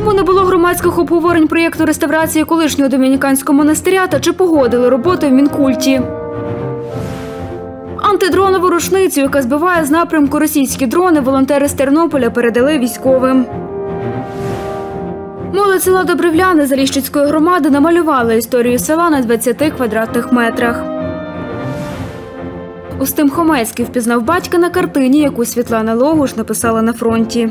Чому не було громадських обговорень проєкту реставрації колишнього домініканського монастиря та чи погодили роботи в Мінкульті? Антидронову рушницю, яка збиває з напрямку російські дрони, волонтери з Тернополя передали військовим. Молодь села Добривляни Заліщицької громади намалювала історію села на 20 квадратних метрах. Устим Хомецький впізнав батька на картині, яку Світлана Логуш написала на фронті.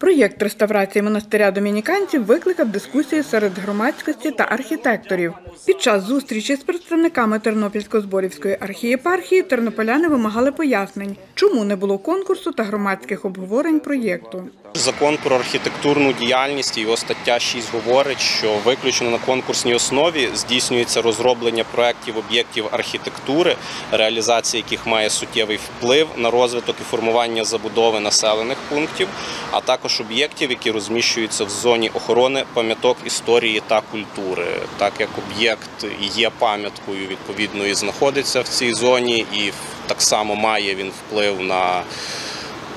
Проєкт реставрації монастиря домініканців викликав дискусію серед громадськості та архітекторів. Під час зустрічі з представниками Тернопільсько-Зборівської архієпархії тернополяни вимагали пояснень, чому не було конкурсу та громадських обговорень проєкту. Закон про архітектурну діяльність його стаття 6 говорить, що виключно на конкурсній основі здійснюється розроблення проєктів об'єктів архітектури, реалізація яких має суттєвий вплив на розвиток і формування забудови населених пунктів, а також об'єктів, які розміщуються в зоні охорони пам'яток історії та культури, так як об'єкт є пам'яткою відповідно і знаходиться в цій зоні, і так само має він вплив на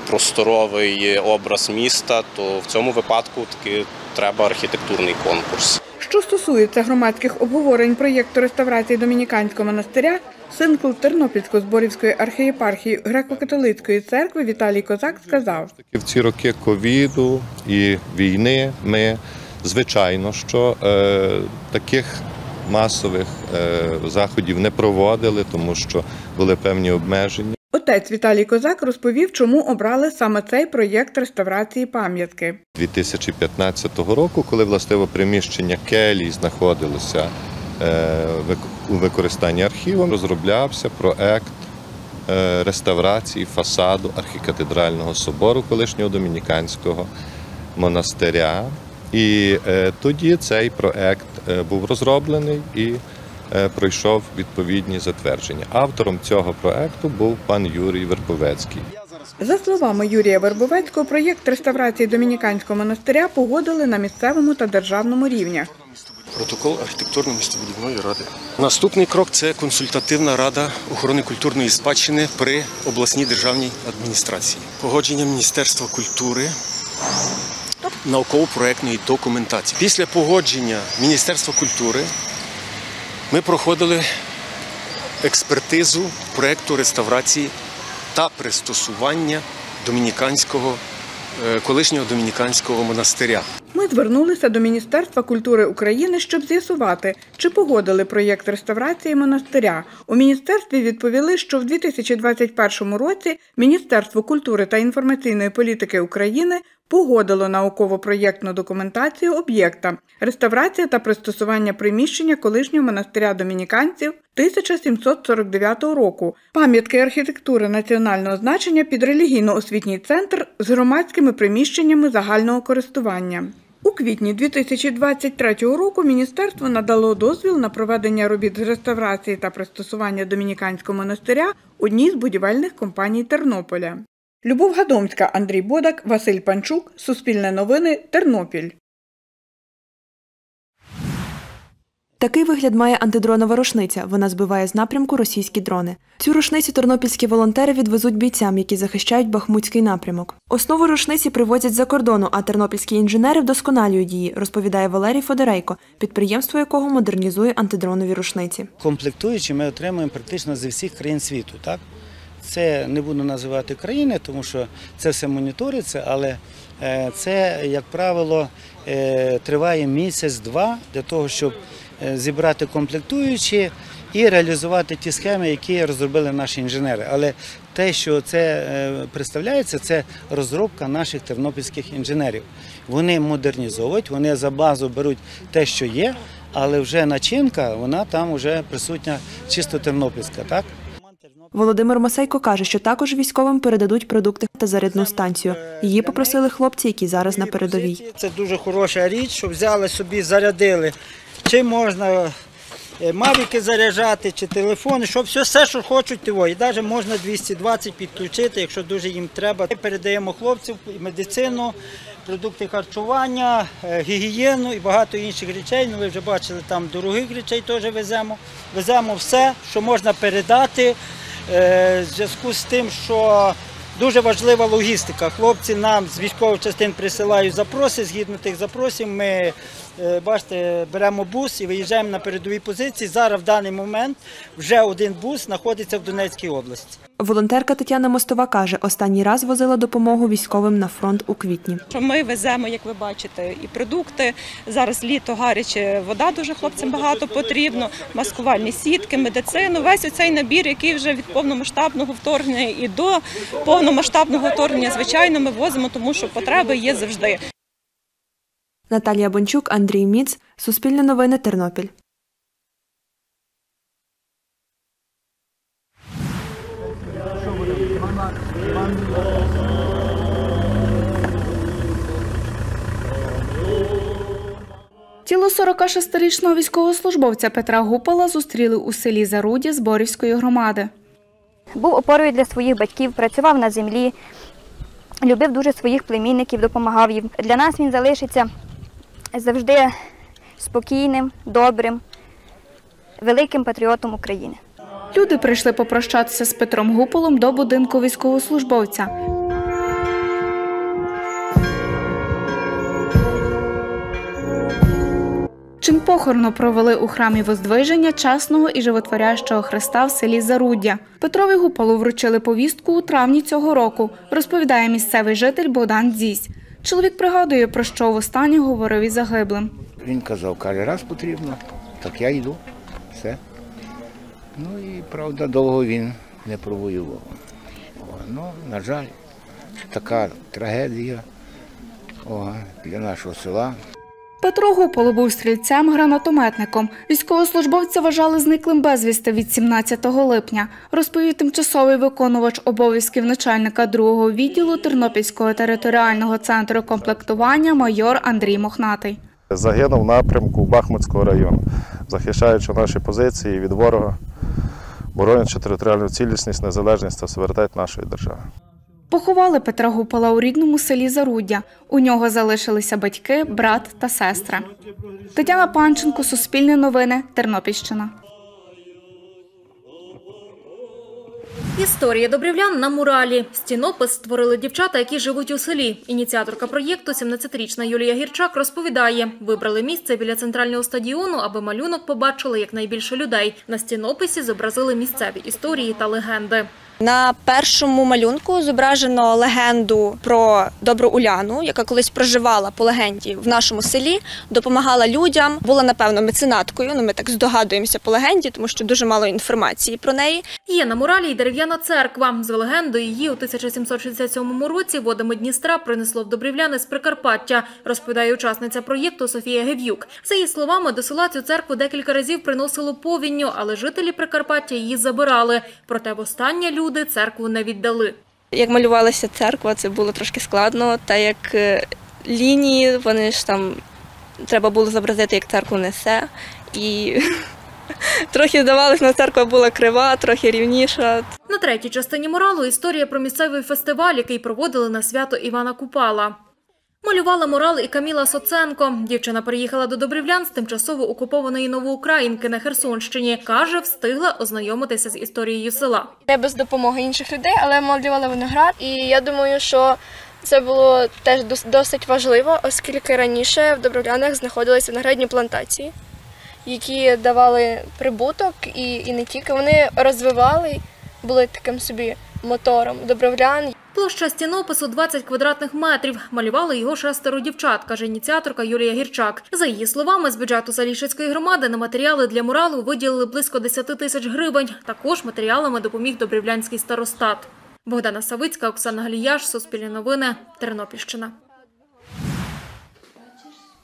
просторовий образ міста, то в цьому випадку таки треба архітектурний конкурс. Що стосується громадських обговорень проєкту реставрації домініканського монастиря, синкл Тернопільсько-Зборівської архієпархії греко-католицької церкви Віталій Козак сказав. В ці роки ковіду і війни ми, звичайно, що е, таких масових е, заходів не проводили, тому що були певні обмеження. Отець Віталій Козак розповів, чому обрали саме цей проєкт реставрації пам'ятки. 2015 року, коли властиво приміщення келій знаходилося е, у використанні архівом, розроблявся проект е, реставрації фасаду архікатедрального собору колишнього домініканського монастиря. І е, тоді цей проект був розроблений і пройшов відповідні затвердження. Автором цього проекту був пан Юрій Вербовецький. За словами Юрія Вербовецького, проєкт реставрації домініканського монастиря погодили на місцевому та державному рівнях. Протокол архітектурно-містобудівної ради. Наступний крок це консультативна рада охорони культурної спадщини при обласній державній адміністрації. Погодження Міністерства культури науково-проектної документації. Після погодження Міністерства культури ми проходили експертизу проєкту реставрації та пристосування домініканського, е, колишнього домініканського монастиря. Ми звернулися до Міністерства культури України, щоб з'ясувати, чи погодили проєкт реставрації монастиря. У міністерстві відповіли, що в 2021 році Міністерство культури та інформаційної політики України погодило науково-проєктну документацію об'єкта реставрація та пристосування приміщення колишнього монастиря домініканців 1749 року, пам'ятки архітектури національного значення під релігійно-освітній центр з громадськими приміщеннями загального користування. У квітні 2023 року міністерство надало дозвіл на проведення робіт з реставрації та пристосування домініканського монастиря одній з будівельних компаній Тернополя. Любов Гадомська, Андрій Бодак, Василь Панчук, Суспільне новини, Тернопіль. Такий вигляд має антидронова рушниця. Вона збиває з напрямку російські дрони. Цю рушницю тернопільські волонтери відвезуть бійцям, які захищають Бахмутський напрямок. Основу рушниці привозять за кордону, а тернопільські інженери вдосконалюють її, розповідає Валерій Федорейко, підприємство якого модернізує антидронові рушниці. комплектуючі ми отримуємо практично зі всіх країн світу. Так? Це не буду називати країни, тому що це все моніториться, але е, це, як правило, е, триває місяць-два для того, щоб зібрати комплектуючі і реалізувати ті схеми, які розробили наші інженери. Але те, що це е, представляється, це розробка наших тернопільських інженерів. Вони модернізовують, вони за базу беруть те, що є, але вже начинка, вона там вже присутня чисто тернопільська. Так? Володимир Масейко каже, що також військовим передадуть продукти та зарядну станцію. Її попросили хлопці, які зараз на передовій. Це дуже хороша річ, щоб взяли собі, зарядили. Чи можна е, мавіки заряджати, чи телефони, щоб все, все що хочуть, того. І навіть можна 220 підключити, якщо дуже їм треба. Ми передаємо хлопців медицину, продукти харчування, е, гігієну і багато інших речей. Ну, ви вже бачили, там дорогих речей теж веземо. Веземо все, що можна передати. Е, В зв'язку з тим, що дуже важлива логістика. Хлопці нам з військових частин присилають запроси. Згідно тих запросів, ми е, бачите, беремо бус і виїжджаємо на передові позиції. Зараз в даний момент вже один бус знаходиться в Донецькій області. Волонтерка Тетяна Мостова каже, останній раз возила допомогу військовим на фронт у квітні. Ми веземо, як ви бачите, і продукти. Зараз літо гаряче, вода дуже хлопцям багато потрібно, маскувальні сітки, медицину. Весь оцей набір, який вже від повномасштабного вторгнення і до повномасштабного вторгнення, звичайно, ми возимо, тому що потреби є завжди. Наталія Бончук, Андрій Міц, Суспільне новини, Тернопіль. Тіло 46-річного військовослужбовця Петра Гупала зустріли у селі Заруді Зборівської громади. Був опорою для своїх батьків, працював на землі, любив дуже своїх племінників, допомагав їм. Для нас він залишиться завжди спокійним, добрим, великим патріотом України. Люди прийшли попрощатися з Петром Гуполом до будинку військовослужбовця. Чин похорону провели у храмі Воздвиження чесного і животворящого Христа в селі Заруддя. Петрові Гуполу вручили повістку у травні цього року, розповідає місцевий житель Богдан Дзісь. Чоловік пригадує, про що востаннє говорив із загиблим. Він казав, каже, раз потрібно, так я йду. Все. Ну і правда, довго він не провоював. Ну, на жаль, така трагедія для нашого села. Петро Гуполо був стрільцем гранатометником. Військовослужбовця вважали зниклим безвісти від 17 липня, розповів тимчасовий виконувач обов'язків начальника другого відділу Тернопільського територіального центру комплектування майор Андрій Мохнатий. Загинув в напрямку Бахмутського району, захищаючи наші позиції від ворога, боронячи територіальну цілісність, незалежність та суверенітет нашої держави. Поховали Петра Гупола у рідному селі Заруддя. У нього залишилися батьки, брат та сестра. Тетяна Панченко, Суспільне новини, Тернопільщина. Історія добрівлян на муралі. Стінопис створили дівчата, які живуть у селі. Ініціаторка проєкту, 17-річна Юлія Гірчак, розповідає: вибрали місце біля центрального стадіону, аби малюнок побачили якнайбільше людей. На стінописі зобразили місцеві історії та легенди. На першому малюнку зображено легенду про добру Уляну, яка колись проживала по легенді в нашому селі, допомагала людям, була напевно меценаткою. Ну ми так здогадуємося по легенді, тому що дуже мало інформації про неї. Є на муралі й дерев'яна церква. За легендою, її у 1767 році водами Дністра принесло в Добрівляни з Прикарпаття, розповідає учасниця проєкту Софія Гев'юк. За її словами, до села цю церкву декілька разів приносило повінню, але жителі Прикарпаття її забирали. Проте востаннє люди церкву не віддали. Як малювалася церква, це було трошки складно, та як е, лінії, вони ж там треба було зобразити, як церкву несе. І трохи здавалося, на церква була крива, трохи рівніша. На третій частині муралу історія про місцевий фестиваль, який проводили на свято Івана Купала. Малювала мурал і Каміла Соценко. Дівчина приїхала до Добрівлян з тимчасово окупованої Новоукраїнки на Херсонщині. Каже, встигла ознайомитися з історією села. Не без допомоги інших людей, але малювали виноград. І я думаю, що це було теж досить важливо, оскільки раніше в Добровлянах знаходились виноградні плантації, які давали прибуток і, і не тільки вони розвивали, були таким собі мотором добровлян. Площа стінопису 20 квадратних метрів. Малювали його шестеро дівчат, каже ініціаторка Юлія Гірчак. За її словами, з бюджету Залішицької громади на матеріали для муралу виділили близько 10 тисяч гривень. Також матеріалами допоміг Добрівлянський старостат. Богдана Савицька, Оксана Галіяш, Суспільне новини, Тернопільщина.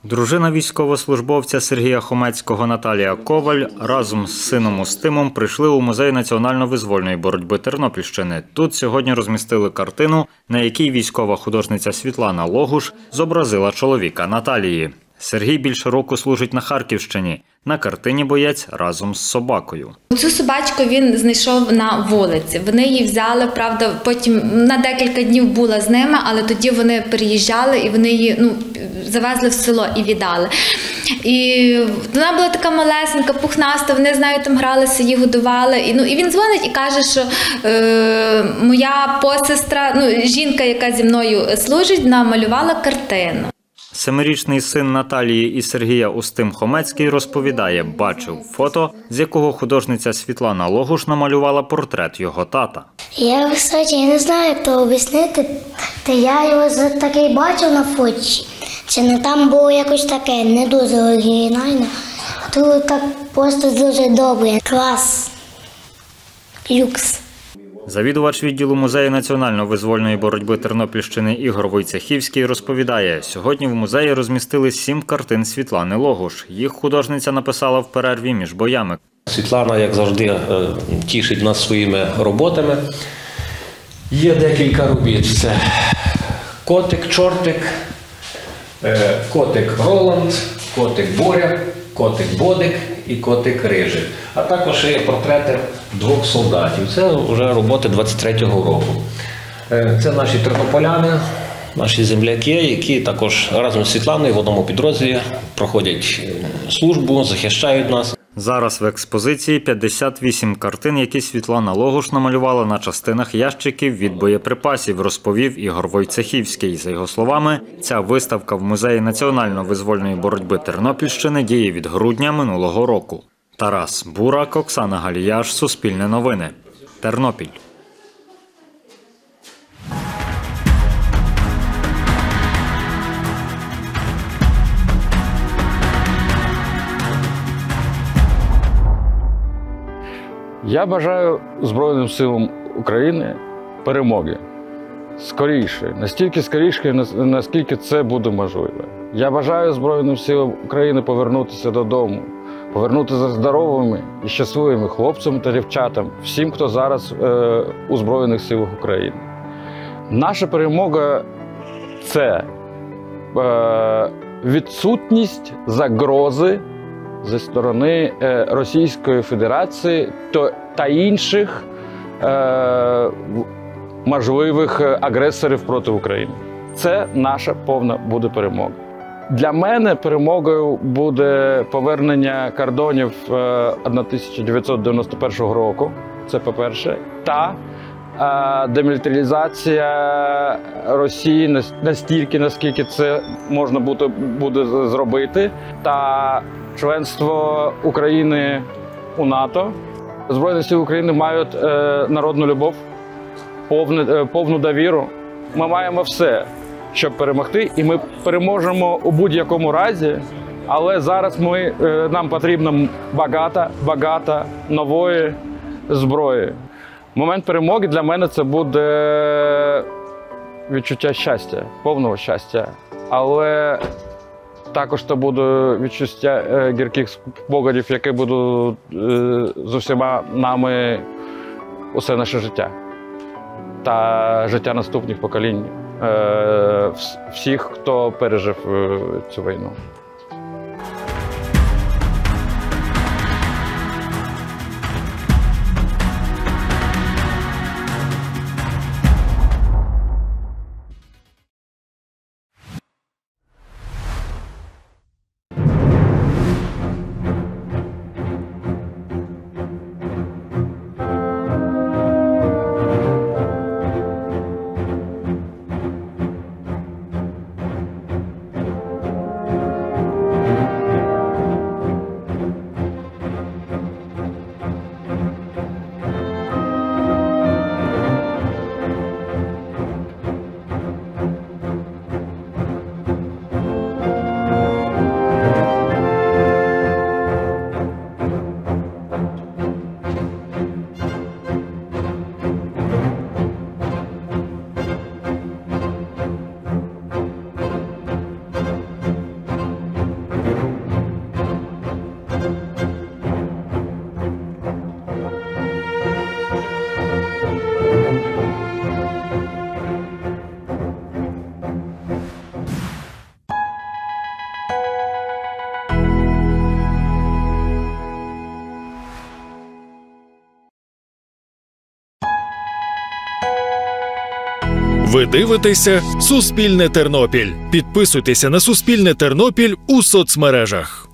Дружина військовослужбовця Сергія Хомецького Наталія Коваль разом з сином Устимом прийшли у музей національно-визвольної боротьби Тернопільщини. Тут сьогодні розмістили картину, на якій військова художниця Світлана Логуш зобразила чоловіка Наталії. Сергій більше року служить на Харківщині. На картині боєць разом з собакою. Цю собачку він знайшов на вулиці. Вони її взяли, правда, потім на декілька днів була з ними, але тоді вони переїжджали і вони її ну, завезли в село і віддали. І вона була така малесенька, пухнаста, вони з нею там гралися, її годували. І, ну, і він дзвонить і каже, що е, моя посестра, ну, жінка, яка зі мною служить, намалювала картину. Семирічний син Наталії і Сергія Устим Хомецький розповідає, бачив фото, з якого художниця Світлана Логуш намалювала портрет його тата. Я кстати, не знаю, як то об'яснити. Та я його такий бачив на фоті. Чи не там було якось таке не дуже оригінально. Тут так просто дуже добре. Клас. Люкс. Завідувач відділу музею національно-визвольної боротьби Тернопільщини Ігор Войцехівський розповідає, сьогодні в музеї розмістили сім картин Світлани Логуш. Їх художниця написала в перерві між боями. Світлана, як завжди, е, тішить нас своїми роботами. Є декілька робіт. Це котик, чортик, е, котик Роланд, котик Боря, котик Бодик і котик Рижик. А також є портрети двох солдатів. Це вже роботи 23-го року. Е, Це наші тернополяни, наші земляки, які також разом з Світланою в одному підрозділі проходять е, службу, захищають нас. Зараз в експозиції 58 картин, які Світлана Логуш намалювала на частинах ящиків від боєприпасів, розповів Ігор Войцехівський. За його словами, ця виставка в музеї національно-визвольної боротьби Тернопільщини діє від грудня минулого року. Тарас Бурак, Оксана Галіяш, Суспільне новини. Тернопіль. Я бажаю Збройним силам України перемоги. Скоріше, настільки скоріше, наскільки це буде можливо. Я бажаю Збройним силам України повернутися додому, повернутися здоровими і щасливими хлопцям та дівчатам, всім, хто зараз е, у Збройних силах України. Наша перемога це е, відсутність загрози зі сторони е, Російської Федерації то- та інших е, можливих е, агресорів проти України. Це наша повна буде перемога. Для мене перемогою буде повернення кордонів е, 1991 року. Це по-перше, та е, демілітаризація Росії настільки, наскільки це можна буде, буде зробити, та членство України у НАТО. Збройні сили України мають е, народну любов, повне, е, повну довіру. Ми маємо все, щоб перемогти, і ми переможемо у будь-якому разі. Але зараз ми, е, нам потрібно багато, багато нової зброї. Момент перемоги для мене це буде відчуття щастя, повного щастя. Але також це буде відчуття е, гірких спогадів, які будуть е, з усіма нами усе наше життя та життя наступних поколінь, е, всіх, хто пережив цю війну. Ви дивитеся Суспільне Тернопіль. Підписуйтеся на Суспільне Тернопіль у соцмережах.